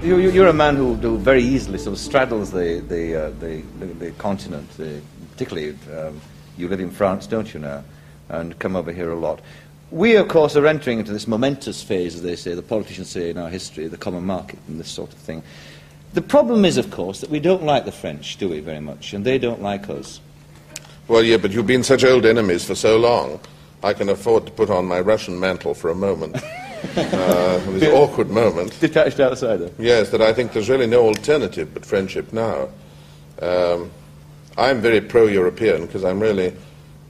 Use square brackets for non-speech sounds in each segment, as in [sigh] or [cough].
You, you, you're a man who, who very easily sort of straddles the, the, uh, the, the, the continent, the, particularly um, you live in France, don't you now, and come over here a lot. We, of course, are entering into this momentous phase, as they say, the politicians say in our history, the common market and this sort of thing. The problem is, of course, that we don't like the French, do we, very much, and they don't like us. Well, yeah, but you've been such old enemies for so long, I can afford to put on my Russian mantle for a moment. [laughs] uh, this awkward moment. Detached outsider. Yes, that I think there's really no alternative but friendship now. Um, I'm very pro European because I'm really,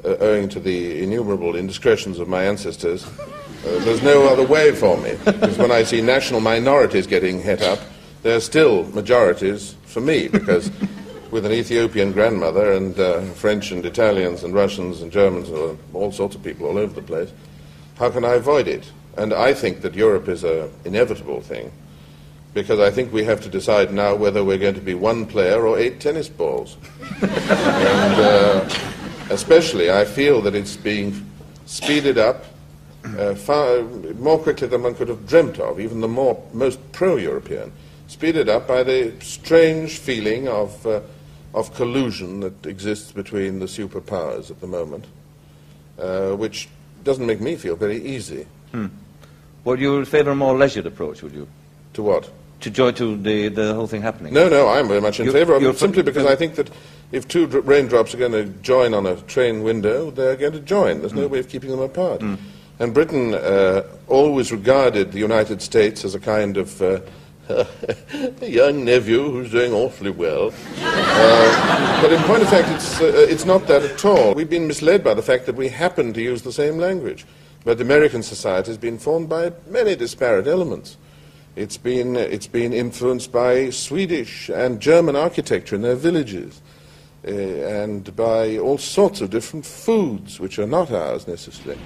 uh, owing to the innumerable indiscretions of my ancestors, uh, there's no other way for me. Because when I see national minorities getting het up, there are still majorities for me because with an Ethiopian grandmother and uh, French and Italians and Russians and Germans and all sorts of people all over the place, how can I avoid it? And I think that Europe is an inevitable thing because I think we have to decide now whether we're going to be one player or eight tennis balls. [laughs] and uh, especially, I feel that it's being speeded up uh, far more quickly than one could have dreamt of, even the more, most pro European speeded up by the strange feeling of, uh, of collusion that exists between the superpowers at the moment, uh, which doesn't make me feel very easy. Hmm. Would you favour a more leisured approach, would you? To what? To join to the, the whole thing happening? No, no, I'm very much in favour of it, simply because I think that if two dr- raindrops are going to join on a train window, they're going to join. There's no way of keeping them apart. And Britain uh, always regarded the United States as a kind of uh, a [laughs] young nephew who's doing awfully well. Uh, but in point of fact, it's, uh, it's not that at all. We've been misled by the fact that we happen to use the same language. But American society has been formed by many disparate elements. It's been, it's been influenced by Swedish and German architecture in their villages, uh, and by all sorts of different foods which are not ours necessarily.